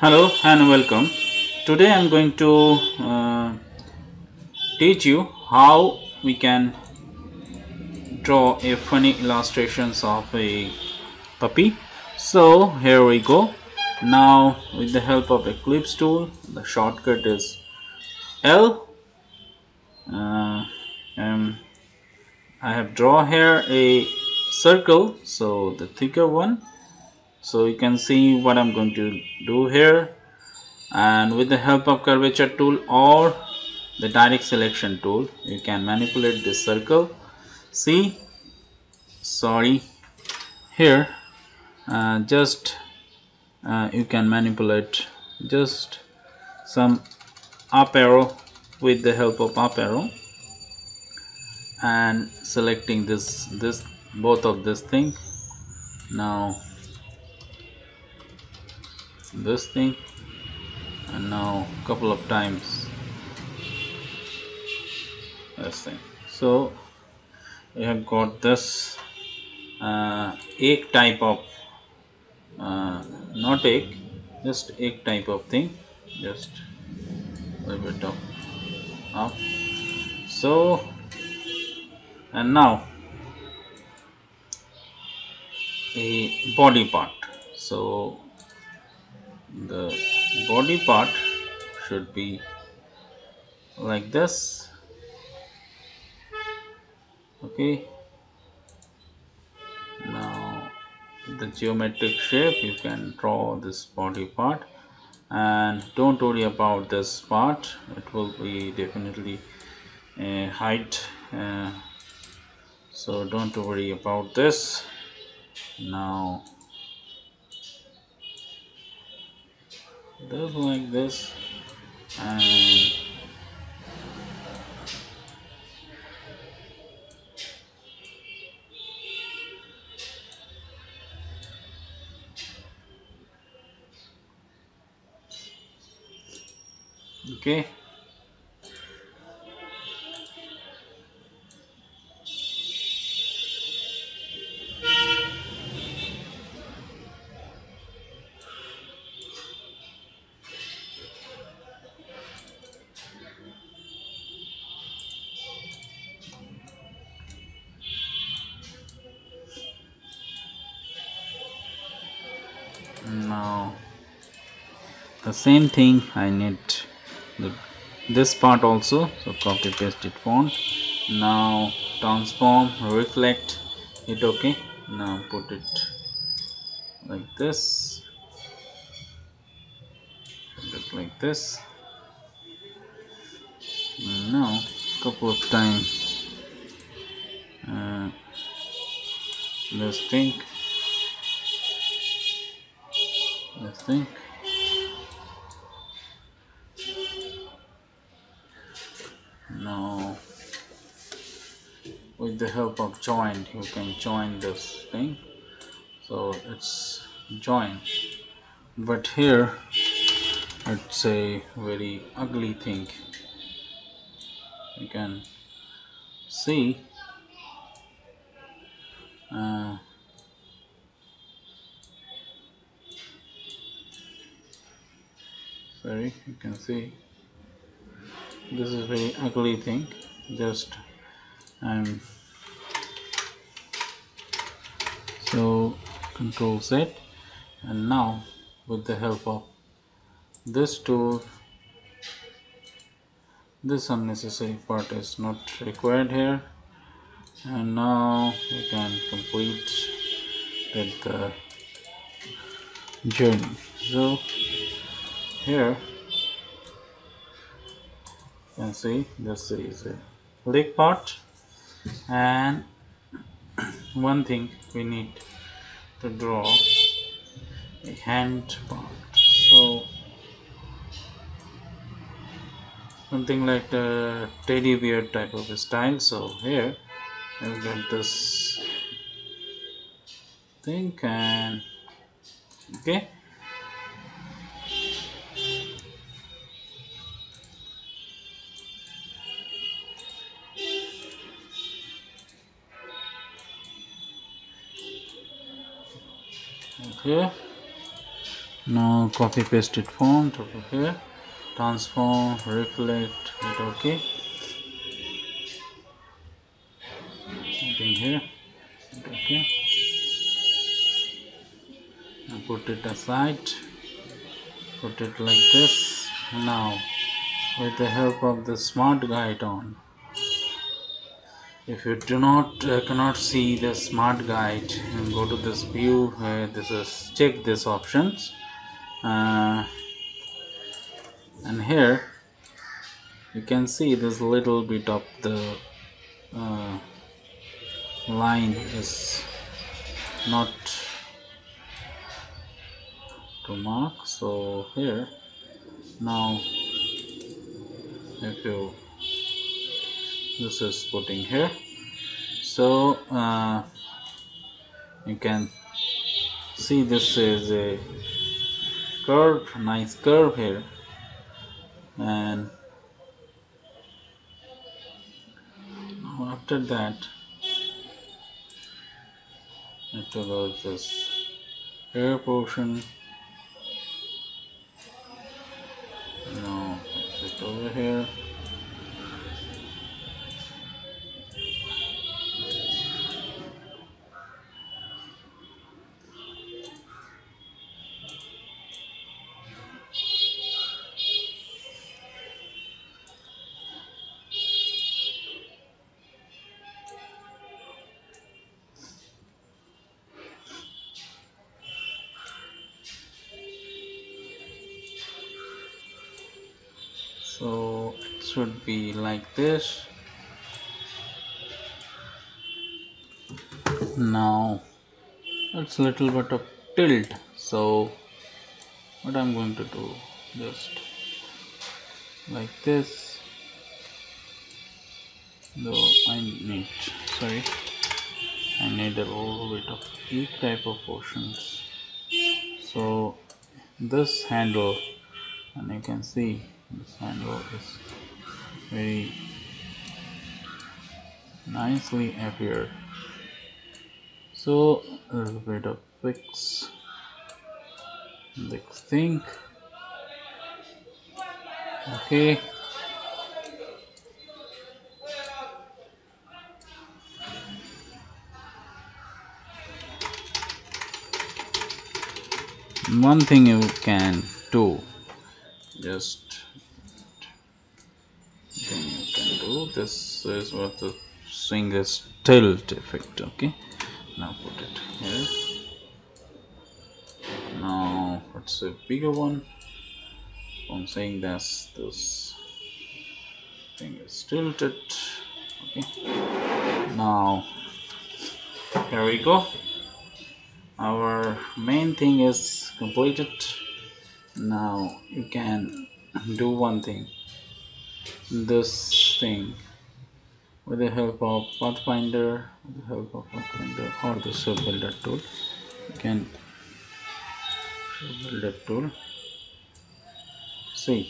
Hello and welcome. Today I'm going to uh, teach you how we can draw a funny illustrations of a puppy. So here we go. Now with the help of Ellipse tool, the shortcut is L. Uh, um, I have draw here a circle, so the thicker one so you can see what I'm going to do here. And with the help of curvature tool or the direct selection tool you can manipulate this circle. See? Sorry. Here uh, just uh, you can manipulate just some up arrow with the help of up arrow. And selecting this this both of this thing. Now this thing and now couple of times this thing. So we have got this uh, egg type of uh, not egg just egg type of thing. Just a little bit of up so and now a body part. So the body part should be like this. Okay. Now the geometric shape you can draw this body part. And don't worry about this part. It will be definitely a height uh, so don't worry about this. Now does like this and okay same thing. I need the, this part also. So copy paste it font now transform reflect it okay? Now put it like this. Put it like this. Now couple of times uh, think. Let's thing now with joint you can join this thing. So it's join but here it's a very ugly thing. You can see uh, sorry you can see this is very ugly thing. Just I'm so control Z. And now with the help of this tool this unnecessary part is not required here. And now we can complete with the journey. So here you can see this is a leg part. And one thing we need to draw a hand part. So something like the teddy bear type of a style. So here I'll get this thing and okay okay now copy paste it font over here. Transform reflect it okay something here. Okay now put it aside. Put it like this. Now with the help of the smart guide on if you do not uh, cannot see the smart guide and go to this view uh, this is check this options. Uh, and here you can see this little bit of the uh, line is not to mark. So here now if you this is putting here. So uh, you can see this is a curve nice curve here. And after that it was this air portion. Now it over here so it should be like this. Now it's a little bit of tilt. So what I'm going to do just like this. Though I need sorry I need a little bit of each type of portions so this handle and you can see this handle is very nicely appeared. So a little bit of fix. This thing okay. One thing you can do. Just this is what the swing is tilt effect okay? Now put it here. Now it's a bigger one? I'm saying that this thing is tilted okay? Now here we go. Our main thing is completed. Now you can do one thing. This thing with the help of pathfinder with the help of pathfinder or the shape builder tool. You can builder tool. See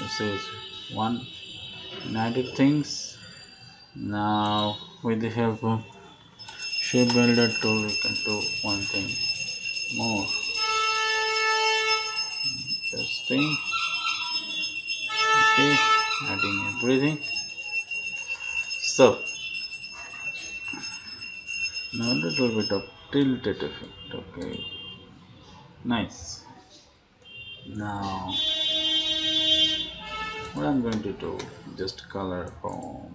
this is one united things. Now with the help of shape builder tool we can do one thing more. This thing okay adding everything so now a little bit of tilted effect okay? Nice. Now what I'm going to do just color from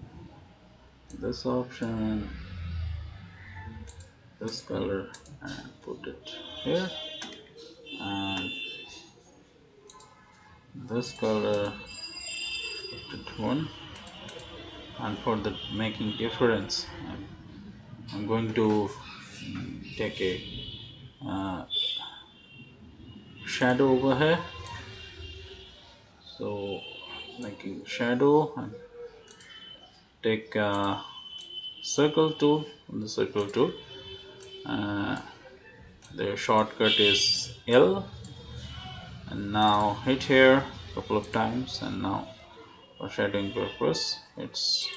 this option this color and put it here. And this color put it one and for the making difference. I'm, going to take a uh, shadow over here. So making shadow and take a circle tool the circle tool uh, the shortcut is L. And now hit here a couple of times and now for shading purpose. It's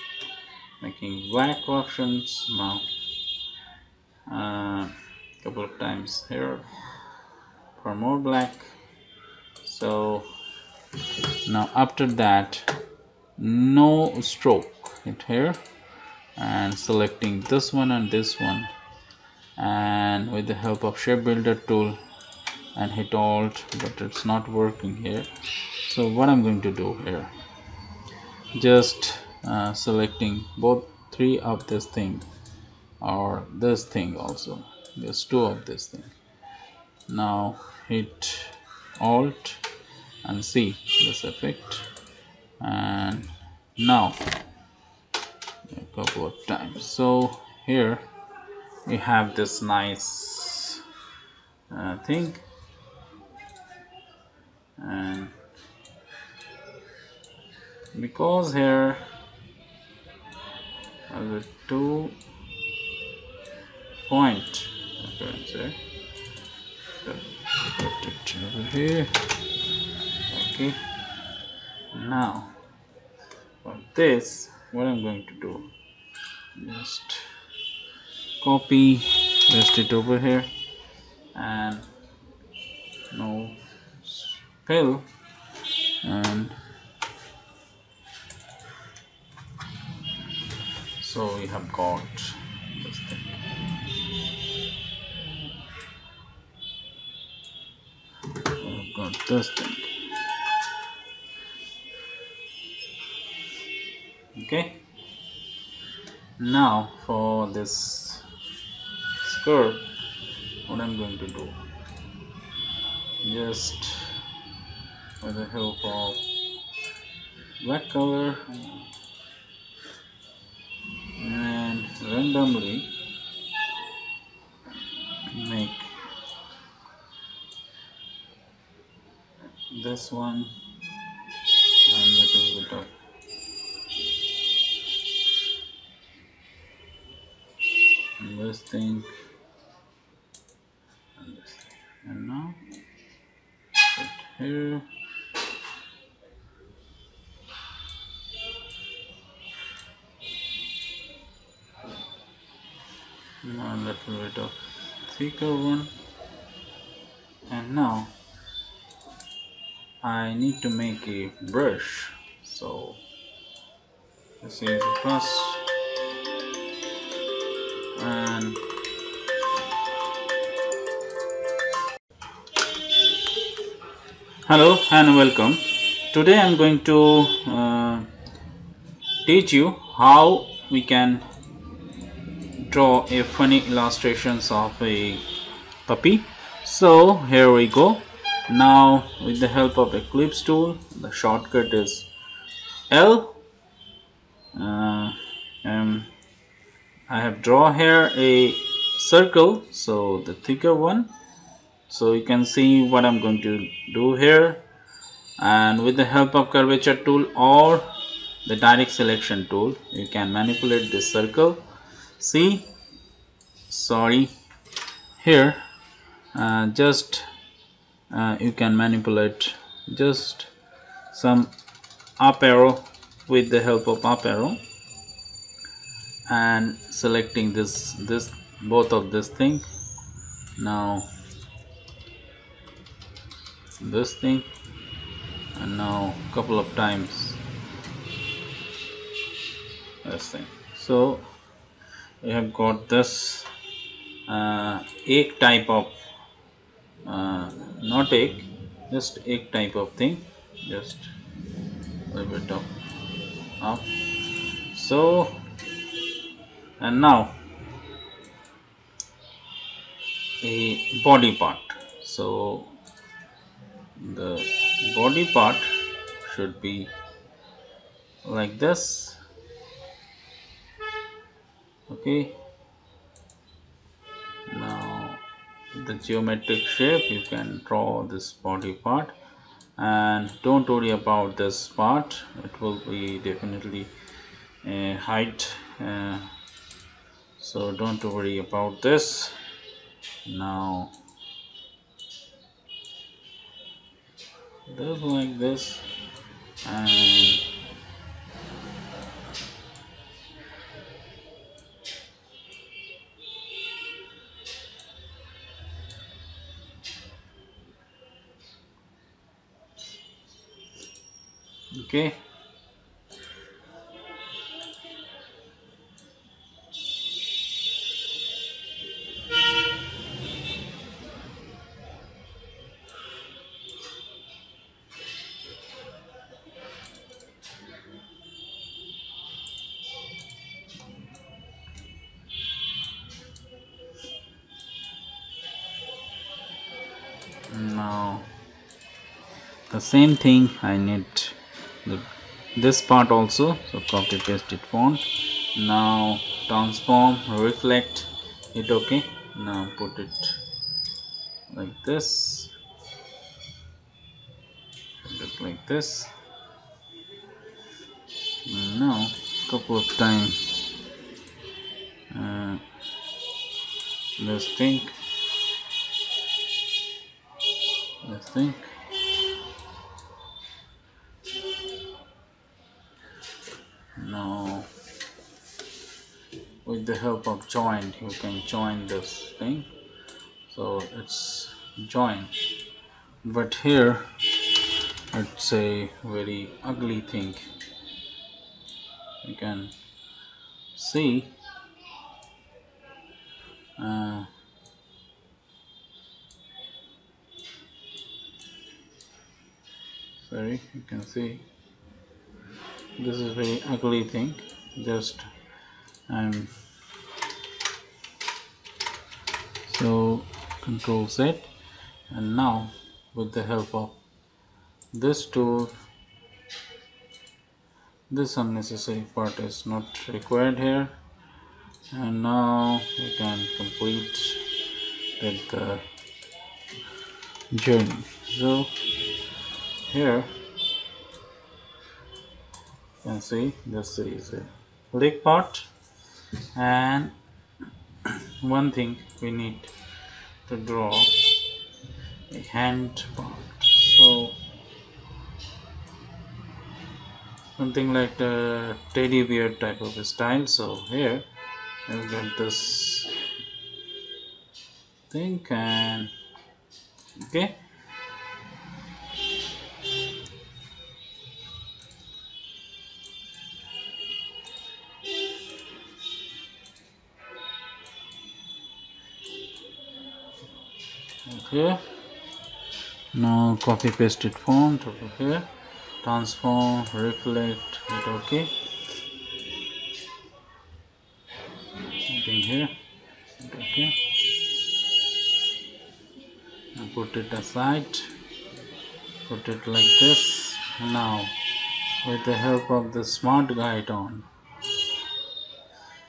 making black options. Now a uh, couple of times here for more black. So now after that no stroke hit here. And selecting this one and this one. And with the help of shape builder tool and hit alt but it's not working here. So what I'm going to do here just uh, selecting both three of this thing or this thing also there's two of this thing. Now hit alt and see this effect. And now a couple of times. So here we have this nice uh, thing. And because here are two point okay, eh? it over here. Okay. Now for this what I'm going to do just copy paste it over here and now fill and so we have got this thing we've got this thing. Okay. Now for this skirt what I'm going to do just with the help of black color randomly make. This one. And little bit of this thing. And this thing. And now put here thicker one. And now I need to make a brush. So this is the first and hello and welcome. Today I'm going to uh, teach you how we can draw a funny illustrations of a puppy. So here we go. Now with the help of ellipse tool the shortcut is L. Uh, um, I have draw here a circle so the thicker one. So you can see what I'm going to do here. And with the help of curvature tool or the direct selection tool you can manipulate this circle see? Sorry. Here uh, just uh, you can manipulate just some up arrow with the help of up arrow and selecting this this both of this thing. Now this thing and now couple of times this thing. So we have got this uh, egg type of uh, not egg just egg type of thing. Just a little bit of up so and now a body part. So the body part should be like this okay. Now the geometric shape you can draw this body part. And don't worry about this part. It will be definitely a height uh, so don't worry about this. Now just like this. And okay now the same thing I need the, this part also so copy paste it font. Now transform reflect it okay? Now put it like this. Put it like this. Now couple of time uh, think. Let's thing now with the join you can join this thing. So it's join but here it's a very ugly thing. You can see uh, sorry you can see this is very ugly thing. Just I'm so control Z. And now with the help of this tool this unnecessary part is not required here. And now we can complete with the journey. So here you can see this is a leg part. And one thing we need to draw a hand part. So something like the teddy bear type of a style. So here I've got this thing and okay okay now copy paste it font over here. Transform reflect it okay something here. Okay now put it aside. Put it like this. Now with the help of the smart guide on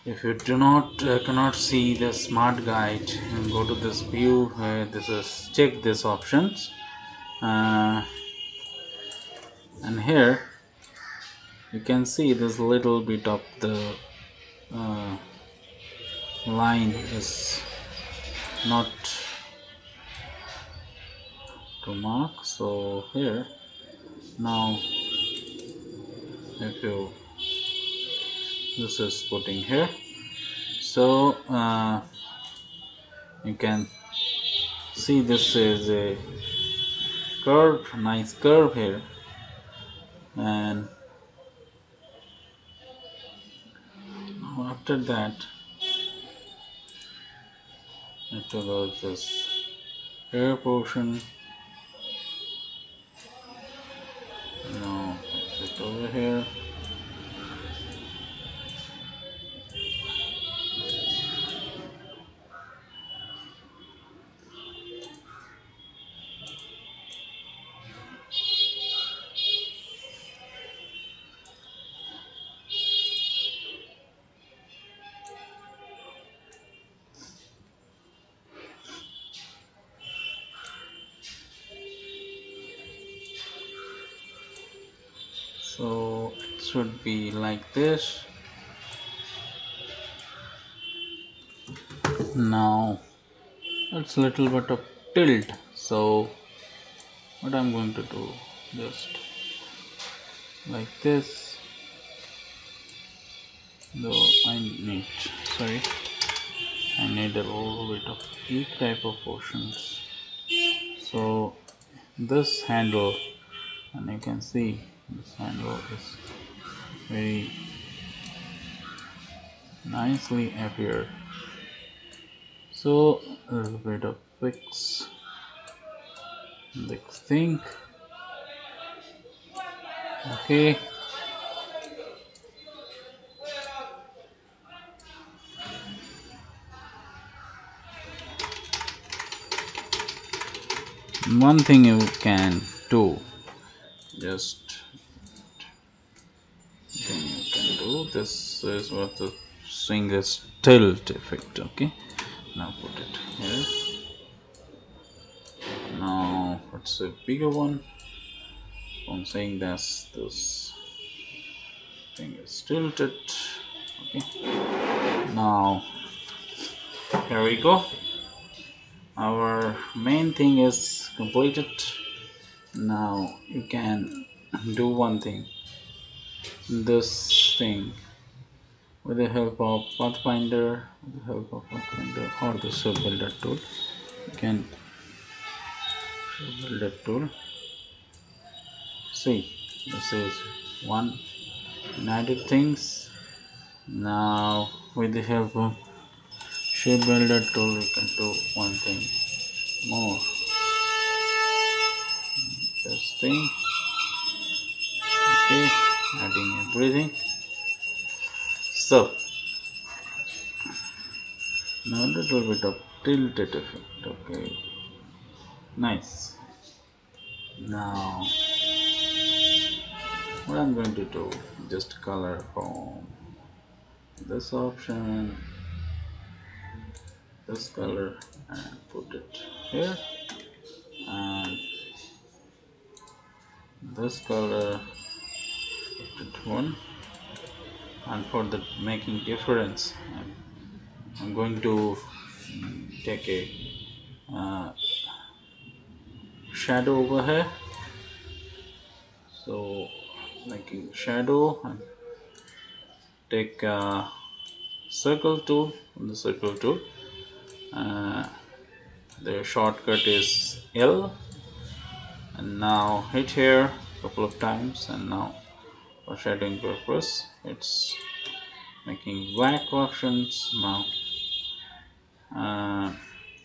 if you do not uh, cannot see the smart guide and go to this view uh, this is check this options. Uh, and here you can see this little bit of the uh, line is not to mark. So here now if you this is putting here. So uh, you can see this is a curve nice curve here. And after that it after this hair portion. Now it over here should be like this. Now it's a little bit of tilt so what I'm going to do just like this. Though I need sorry I need a little bit of E type of portions so this handle and you can see this handle is very nicely appeared so a little bit of fix. The thing okay. One thing you can do just this is what the swing is tilt effect okay? Now put it here. Now what's a bigger one? I'm saying that this thing is tilted okay? Now here we go. Our main thing is completed. Now you can do one thing. This thing with the help of pathfinder with the help of pathfinder or the shape builder tool. You can builder tool. See this is one united things. Now with the help of shape builder tool we can do one thing more. This thing okay adding everything so now a little bit of tilted effect okay? Nice. Now what I'm going to do just color from this option this color and put it here and this color put it one and for the making difference. I'm going to take a uh, shadow over here. So making shadow and take a circle tool the circle tool uh, the shortcut is L. And now hit here a couple of times and now for shading purpose. It's making black options now. A uh,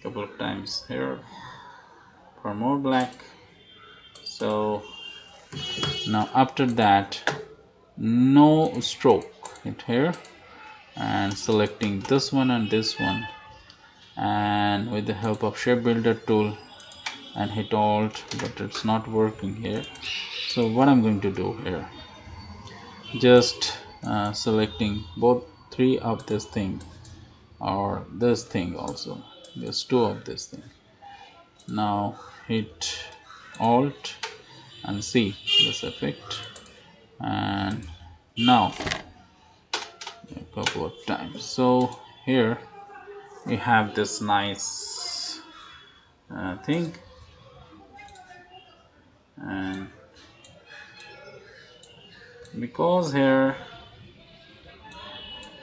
couple of times here for more black. So now after that no stroke. Hit here and selecting this one and this one. And with the help of shape builder tool and hit alt but it's not working here. So what I'm going to do here just uh, selecting both three of this thing or this thing also there's two of this thing. Now hit alt and see this effect. And now a couple of times. So here we have this nice uh, thing. And because here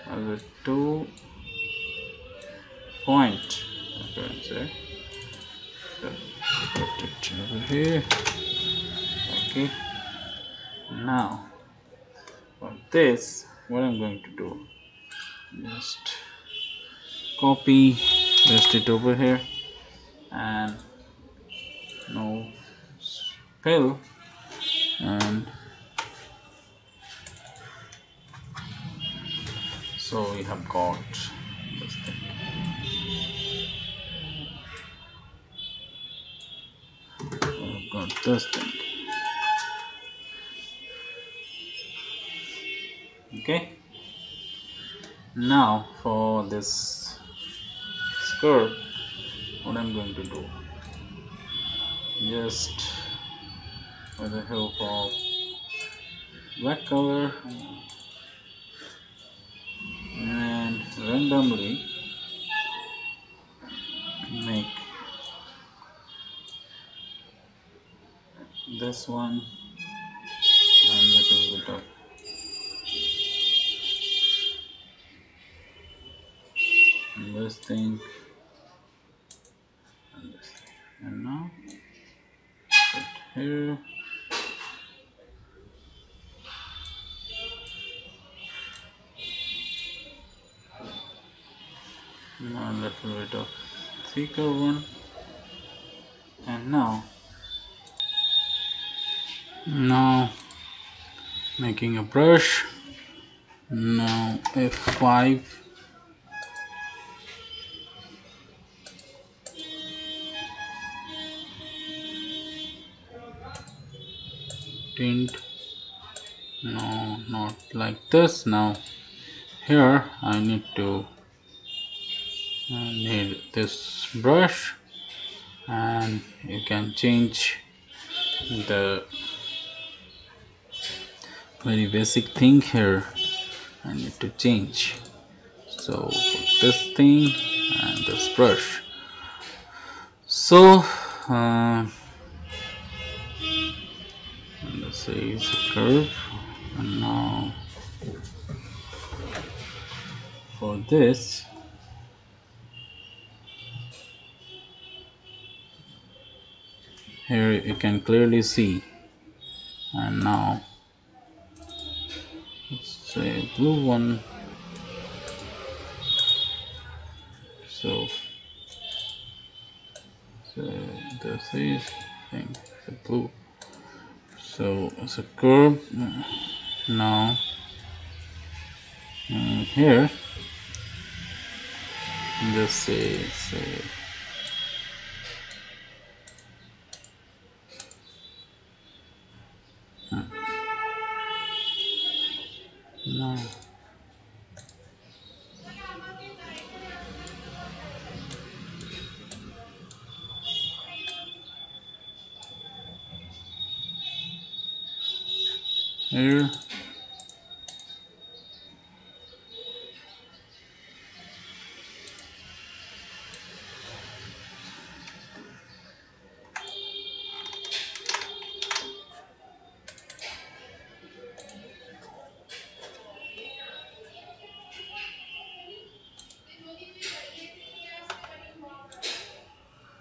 are two point. Okay, it over here okay. Now for this what I'm going to do just copy paste it over here and no fill and so we have got this thing. I've got this thing. Okay. Now for this skirt what I'm going to do? Just with the help of black color and randomly make this one and little bit of this thing and this thing. and now put here thicker one. And now? Now making a brush. Now F5 tint. No not like this. Now here I need to Need this brush and you can change the very basic thing here. I need to change. So this thing and this brush. So uh, this is a curve. And now for this here you can clearly see. And now let's say blue one. So so this is thing the blue. So it's a curve now and here this is a No. Here.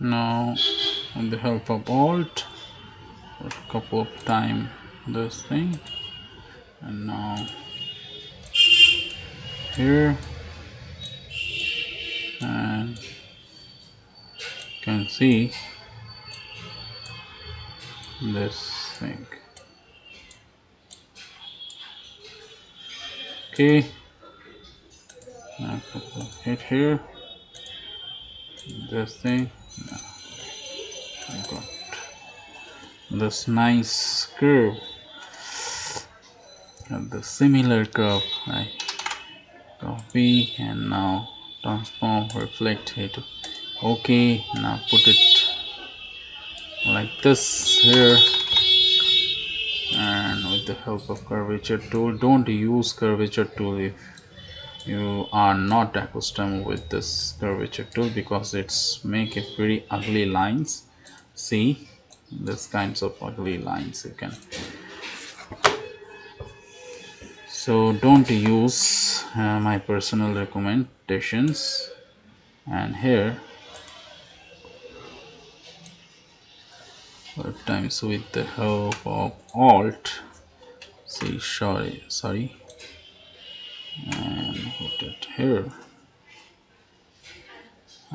Now with the help of alt a couple of time this thing. And now here. And you can see this thing. Okay. Now hit here. This thing this nice curve. And the similar curve I copy and now transform reflect it okay now put it like this here. And with the help of curvature tool don't use curvature tool if you are not accustomed with this curvature tool because it's make a very ugly lines. See this kinds of ugly lines you can. So don't use uh, my personal recommendations. And here times with the help of alt. See sorry sorry. And put it here.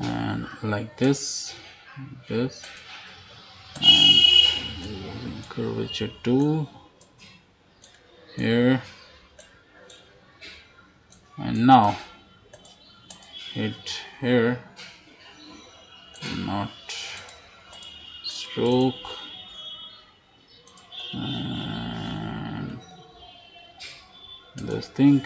And like this this and curvature tool here. And now hit here. Not stroke. And this thing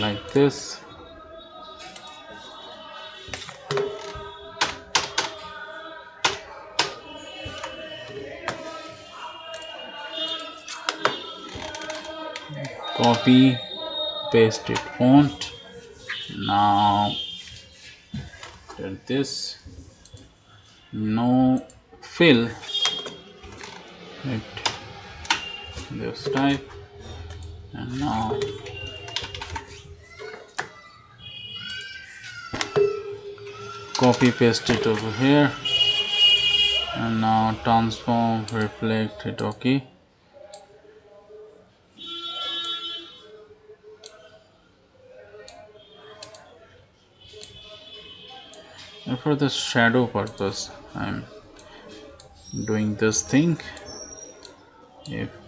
like this. Copy paste it. Font. Now this. No fill. It this type now copy paste it over here. And now transform reflect it okay. And for the shadow purpose I'm doing this thing. If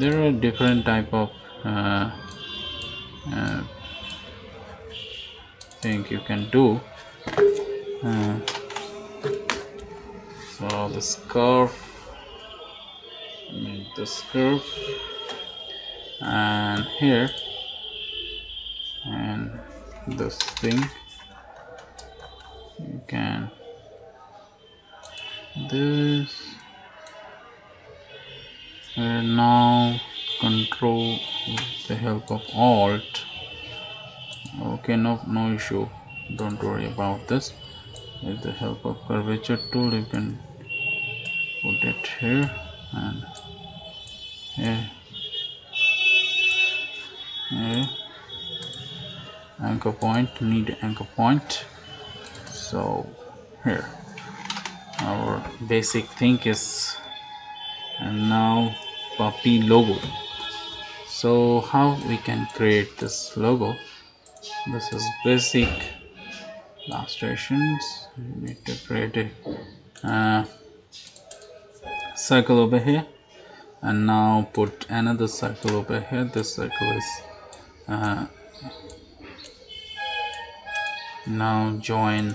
there are different type of uh, uh, thing you can do. Uh, so curve make this curve and here and this thing no issue. Don't worry about this. With the help of curvature tool you can put it here and here, here. anchor point need anchor point. So here. Our basic thing is and now puppy logo. So how we can create this logo this is basic illustrations. You need to create a uh, circle over here. And now put another circle over here. This circle is uh, now join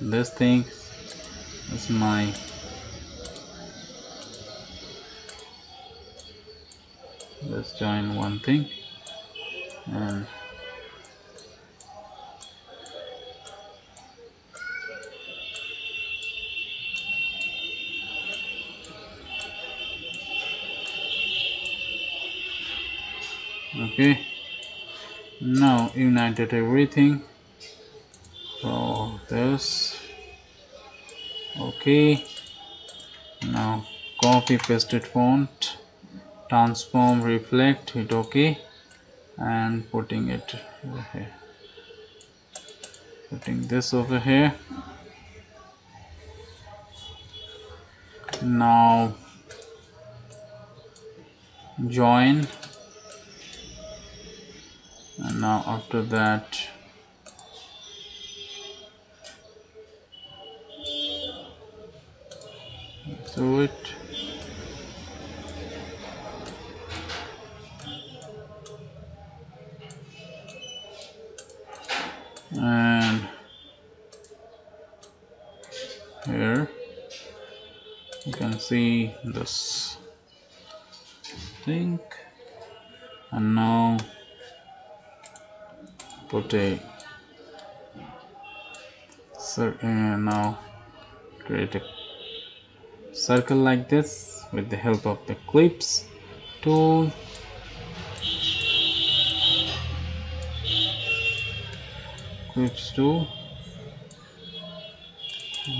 this thing. This is my let's join one thing. And okay. Now united everything. So this. Okay. Now copy pasted font. Transform reflect hit ok. And putting it over here. Putting this over here. Now join now after that do it. And here you can see this thing and now put a and uh, now create a circle like this with the help of the ellipse tool ellipse tool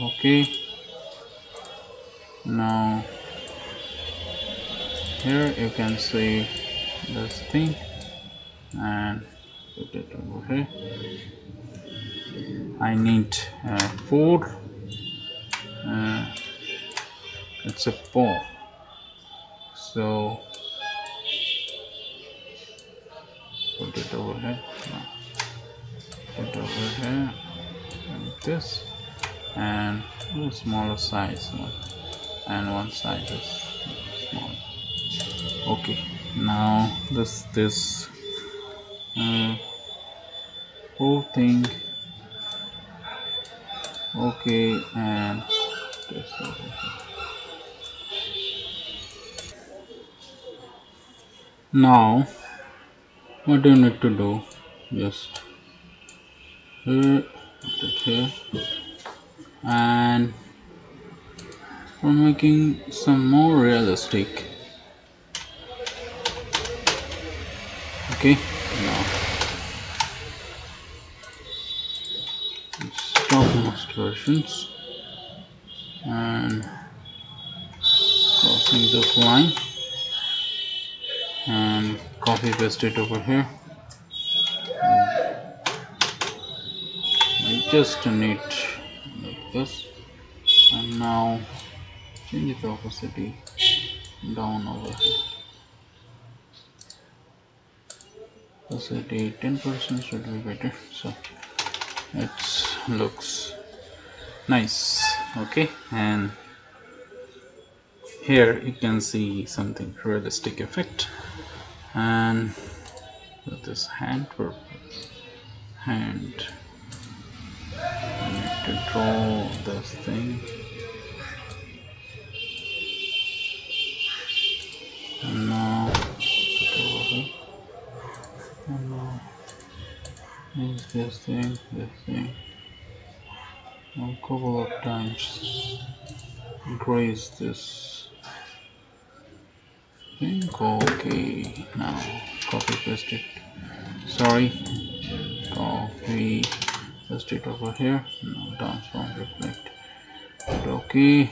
okay now here you can see this thing and put it over here I need uh, four. Uh, it's a four. So put it over here. Put it over here like this and a smaller size one and one size is small okay now this this uh, whole thing. Okay and this now what do you need to do? Just here here. And for making some more realistic. Okay now stop most versions and crossing this line. And copy paste it over here. I just need like this. And now change the opacity down over here opacity 10% should be better. So it looks nice. Okay and here you can see something realistic effect. And with this hand hand. I need to draw this thing this thing this thing a couple of times. Graze this. Thing okay now copy paste it. Sorry. Copy paste it over here. Now transform reflect. Okay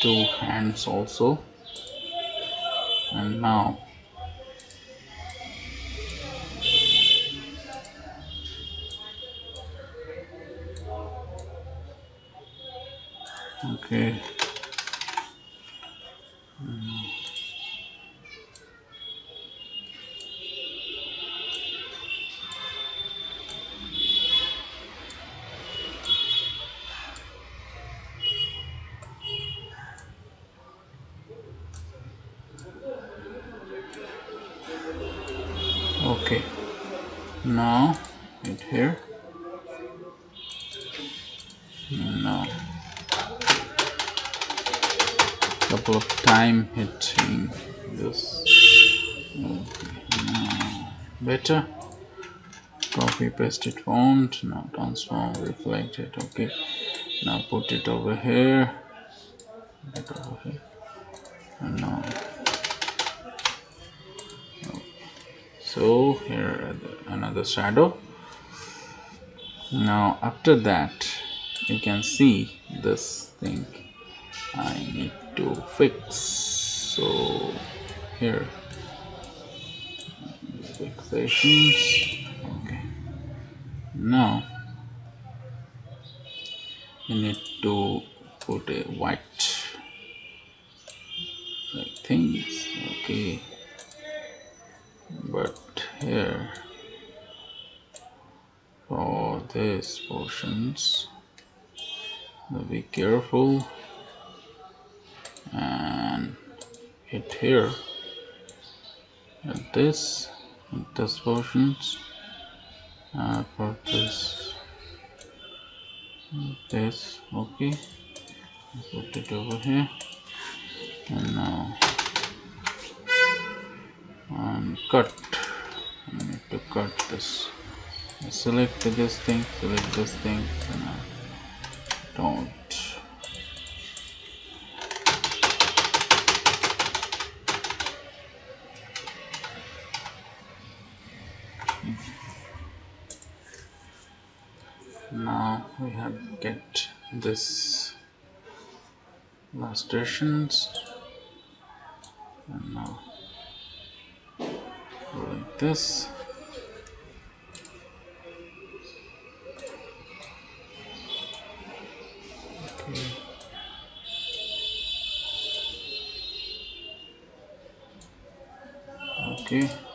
two hands also. And now okay paste it font now transform reflect it okay. Now put it over here over here and now. So here another shadow. Now after that you can see this thing I need to fix. So here. Fixations now we need to put a white like things okay. But here for these portions be careful. And hit here at this at this portions uh, for this. This okay. Put it over here. And now and cut. I need to cut this. Select this thing select this thing and I don't now we have get this illustrations and now like this. Okay. okay.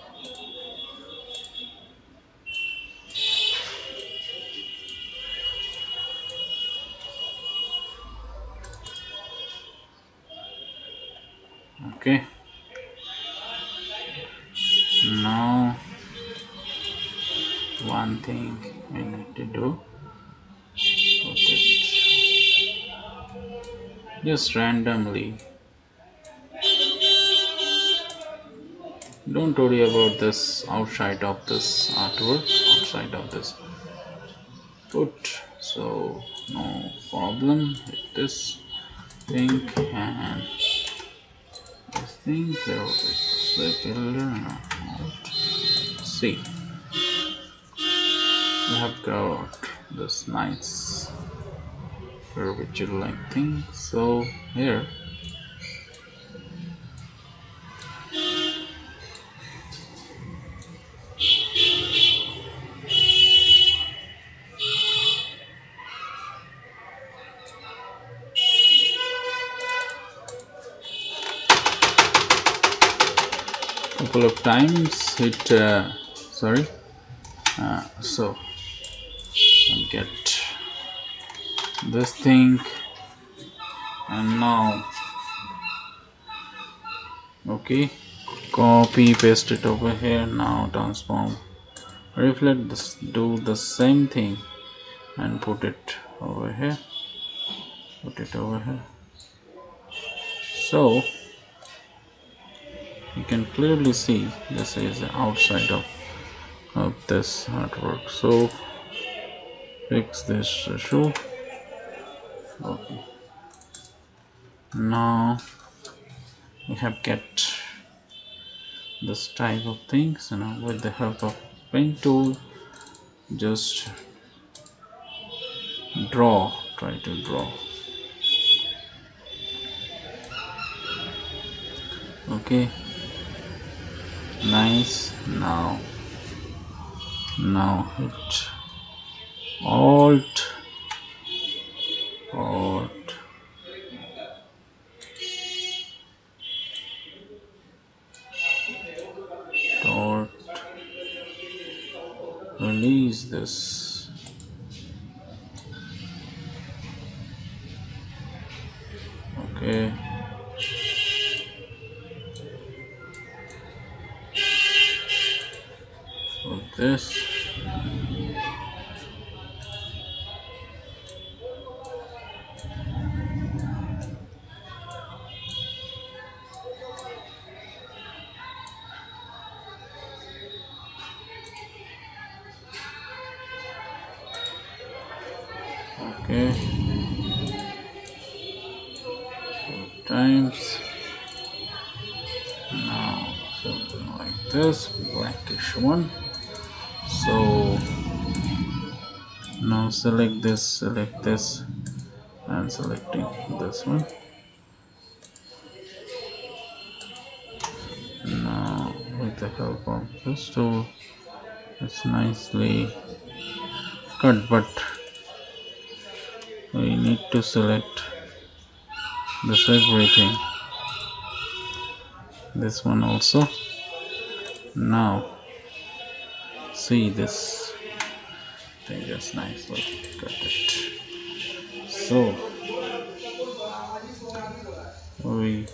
Thing we need to do put it. Just randomly. Don't worry about this outside of this artwork. Outside of this. Put so no problem with this thing. And this thing there will be see we have got this nice like thing so here. A couple of times hit uh, sorry. Uh, so get this thing and now okay copy paste it over here now transform reflect this do the same thing and put it over here put it over here. So you can clearly see this is the outside of, of this artwork. So fix this shoe okay now we have get this type of things you know with the help of pen tool just draw try to draw. Okay. Nice. Now now hit alt. Alt. Alt. Release this. Okay select this select this and selecting this one. Now with the help of this tool it's nicely cut but we need to select this everything. This one also. Now see this thing just nicely cut it. So we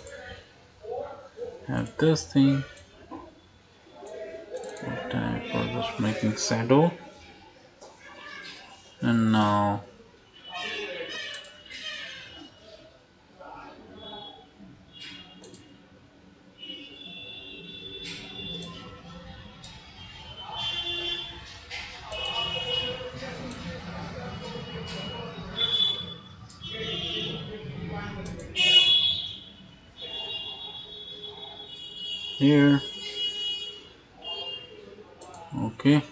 have this thing. Time for just making shadow. And now here. Okay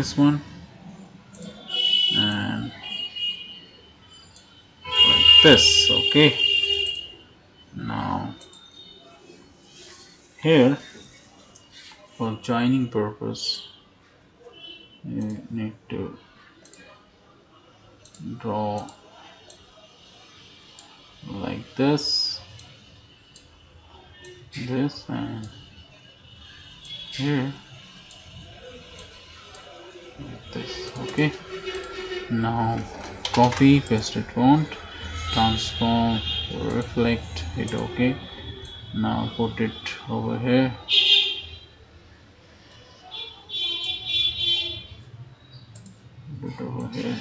this one. And like this okay. Now here for joining purpose you need to draw like this 3 paste it font transform reflect hit ok now put it over here. Put it over here.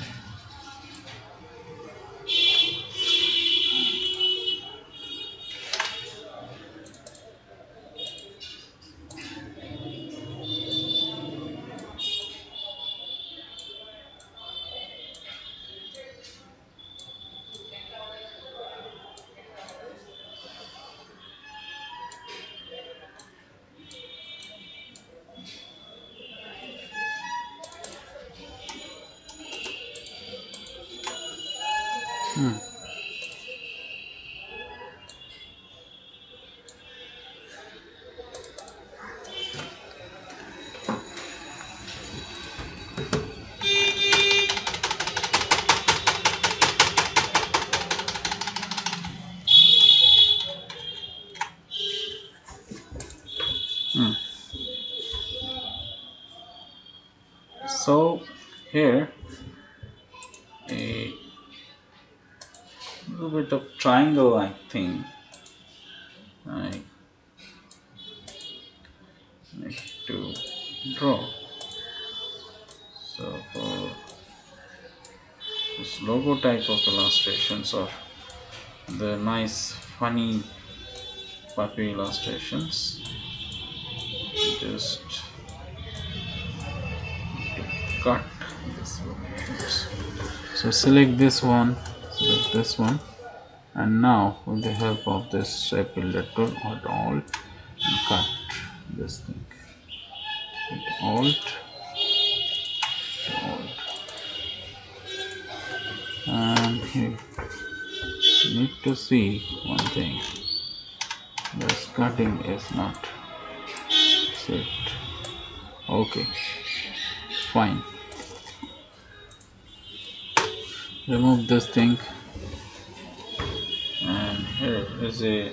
So here a little bit of triangle I think I need to draw. So for this logo type of illustrations or the nice funny puppy illustrations just so select this one select this one. And now with the help of this shape builder tool alt alt and cut this thing. Alt alt. And here need to see one thing. This cutting is not set. Okay fine remove this thing. And here is a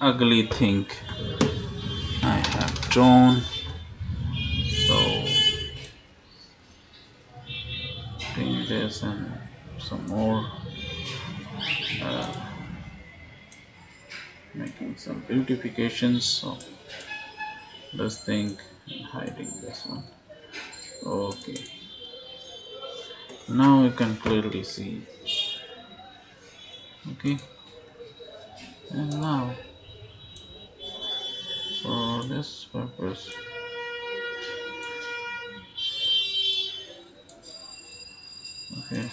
ugly thing I have drawn. So doing this and some more. Uh, making some beautifications. So this thing and hiding this one. Okay now you can clearly see. Okay. And now for this purpose okay.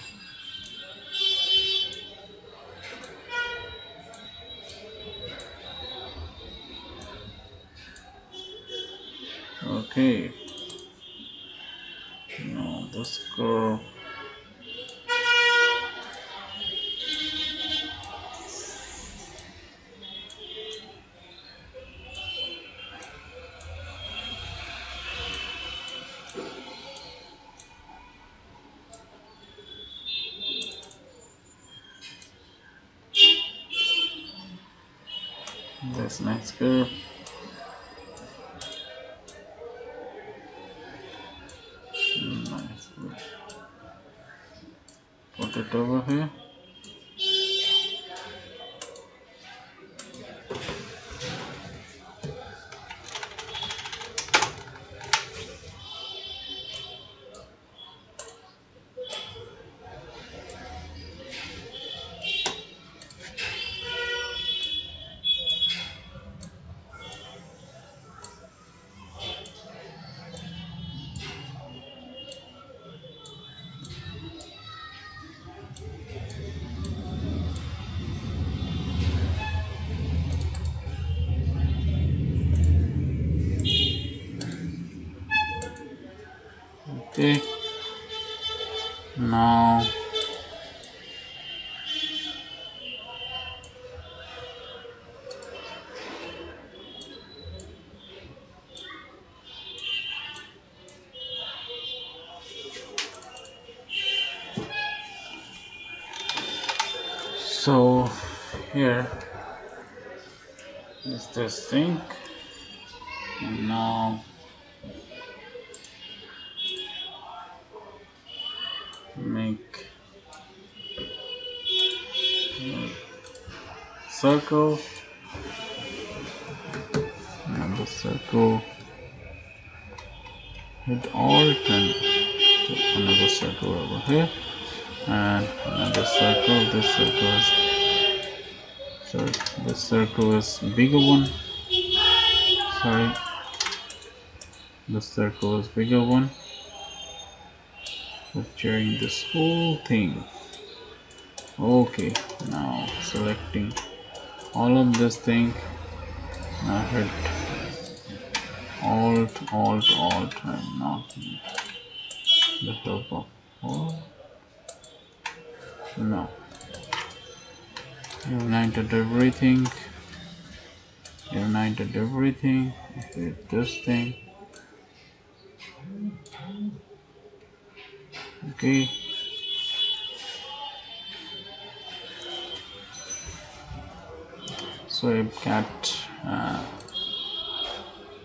Okay. Now this curve okay here. And another circle this circle is so this circle is bigger one. Sorry. This circle is bigger one. Capturing this whole thing. Okay now selecting all of this thing. Now hit alt alt alt and not the help of alt no. United everything. United everything. With this thing. Okay. So I've got uh,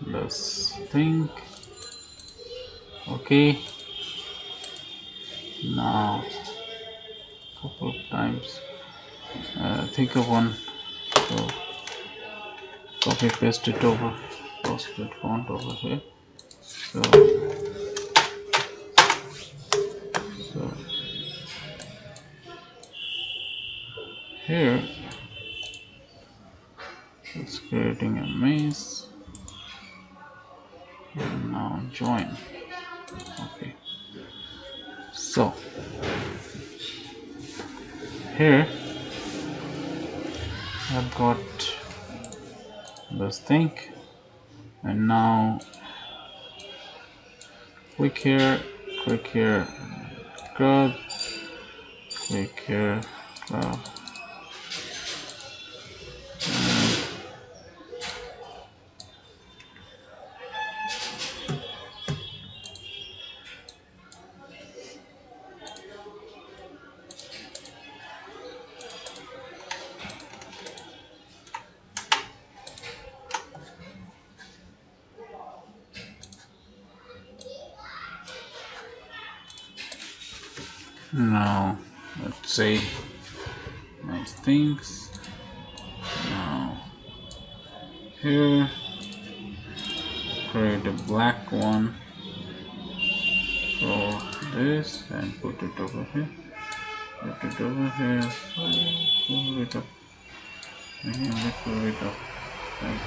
this thing. Okay. Now couple of times. Uh, think of one. So copy paste it over. Post it font over here. So so here it's creating a maze. And now join here. I've got this thing. And now click here click here grab. Click here grab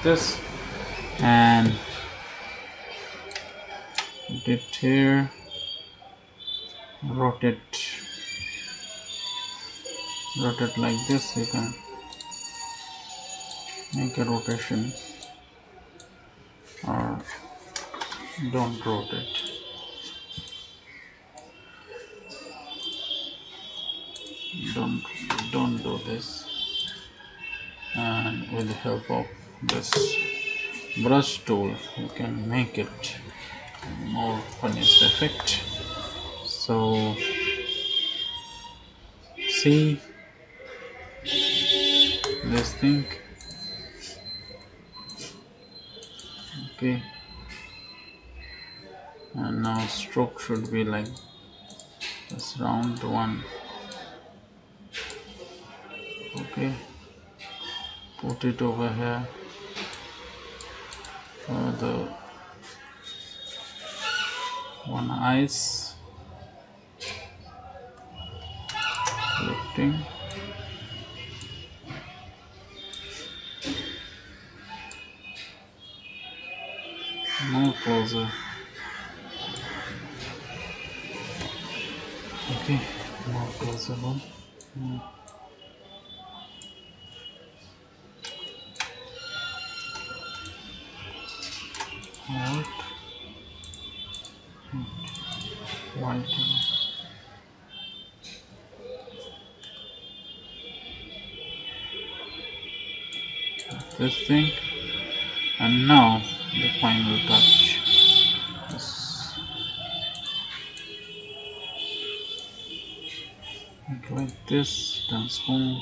this. And it here. Rotate. Rotate like this you can make a rotation. Or don't rotate. Don't don't do this. And with the help of this brush tool. You can make it more funniest effect so see this thing? Okay. And now stroke should be like this round one. Okay. Put it over here for the one eyes lifting more closer. Okay more closer one mode hmm. one this thing. And now the final touch. Yes. like this transform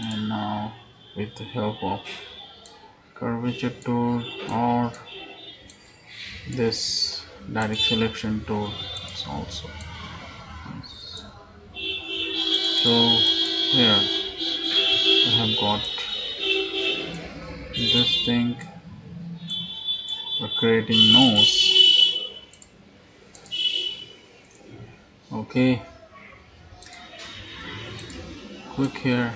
and now with the help of curvature tool or this direct selection tool also. So here I have got this thing for creating nose. Okay. Quick here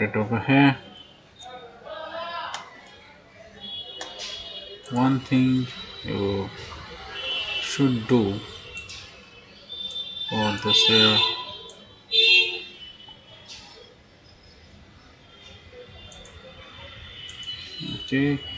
put it over here. One thing you should do for this here okay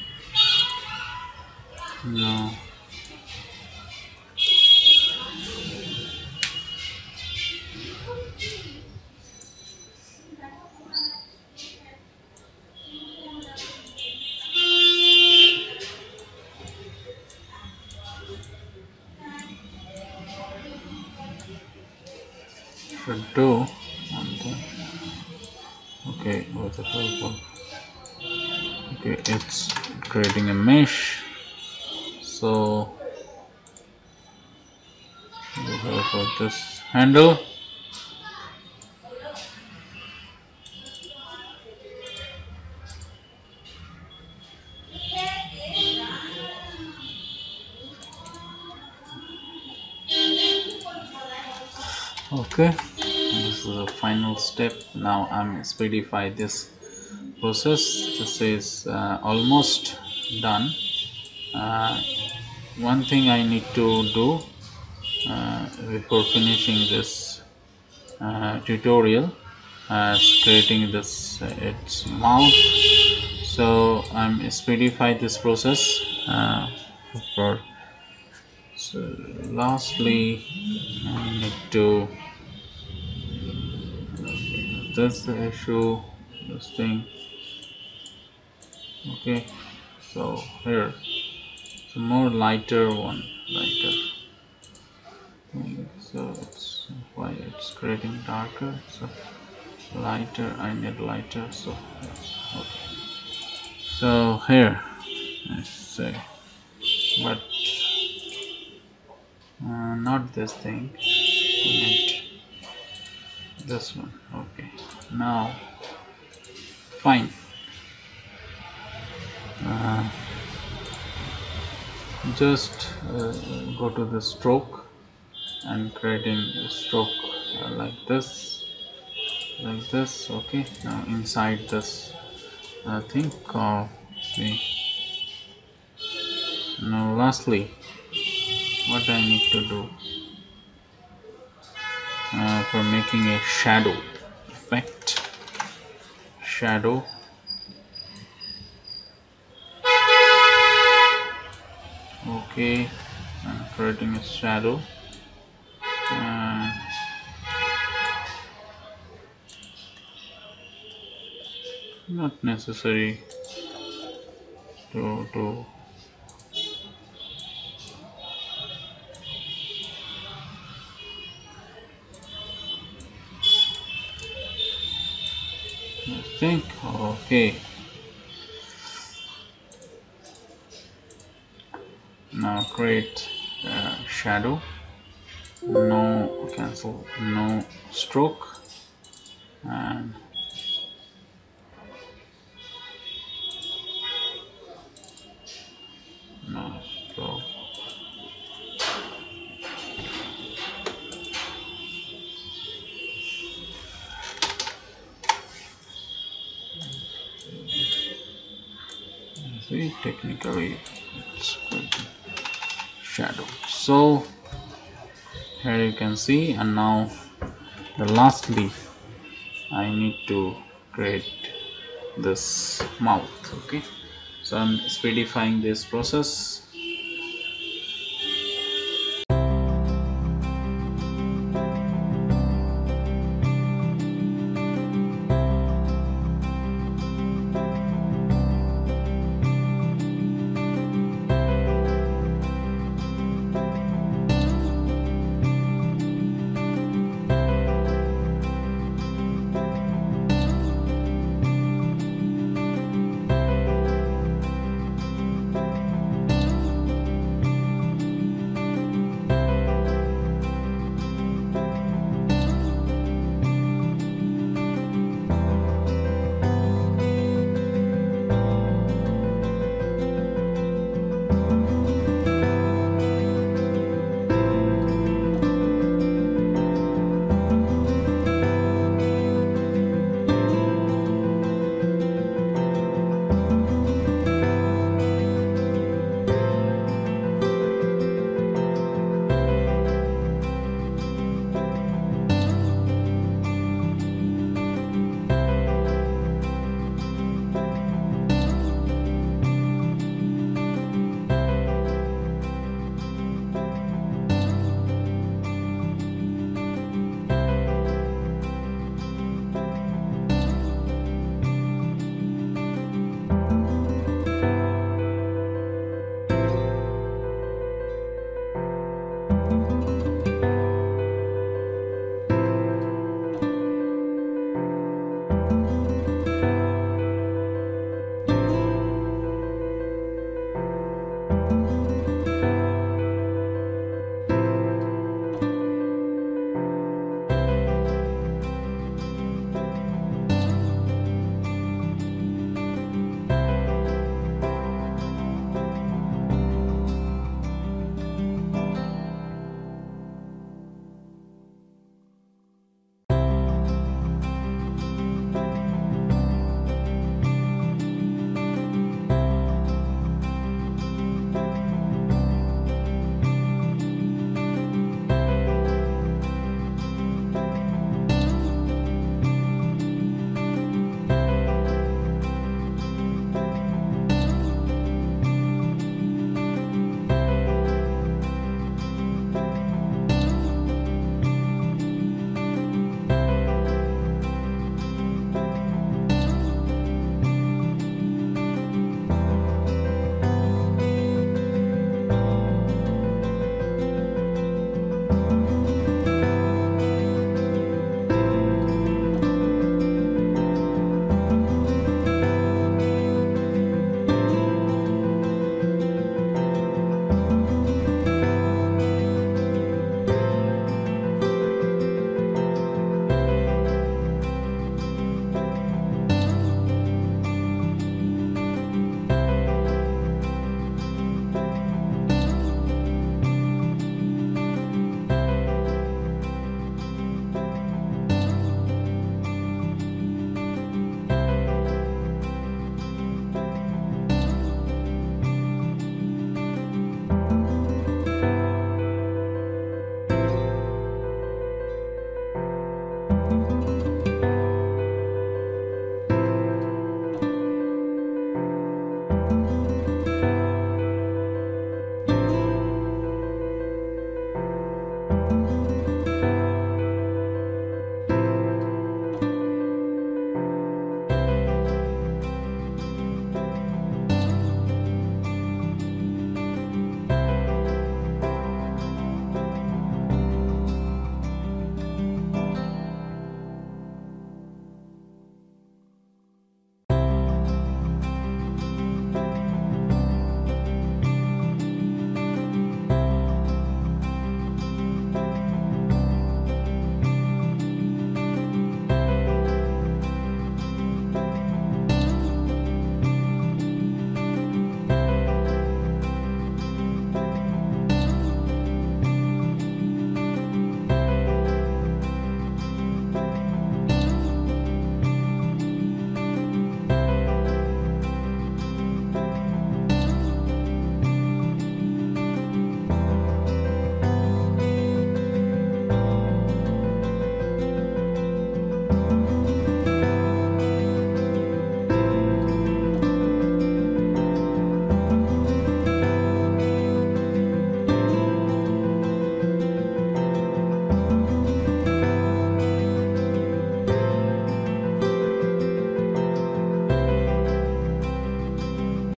the help of this handle. Okay. This is the final step. Now i'm speedify this process. This is uh, almost done. Uh, one thing i need to do before finishing this uh, tutorial as creating this uh, its mouth so i'm speedify this process uh, for so lastly I need to that's the issue this thing. Okay so here it's a more lighter one lighter thing. so it's why it's creating darker so lighter I need lighter so okay. So here let's say but uh, not this thing. This one okay. Now fine. Uh, just uh, go to the stroke and creating a stroke uh, like this. Like this okay. Now inside this I think uh, thing copy now lastly what I need to do uh, for making a shadow effect. Shadow. Okay. I'm creating a shadow not necessary to do I think okay. Now create shadow. No cancel no stroke. And so here you can see and now the last leaf. I need to create this mouth okay? So I'm speedifying this process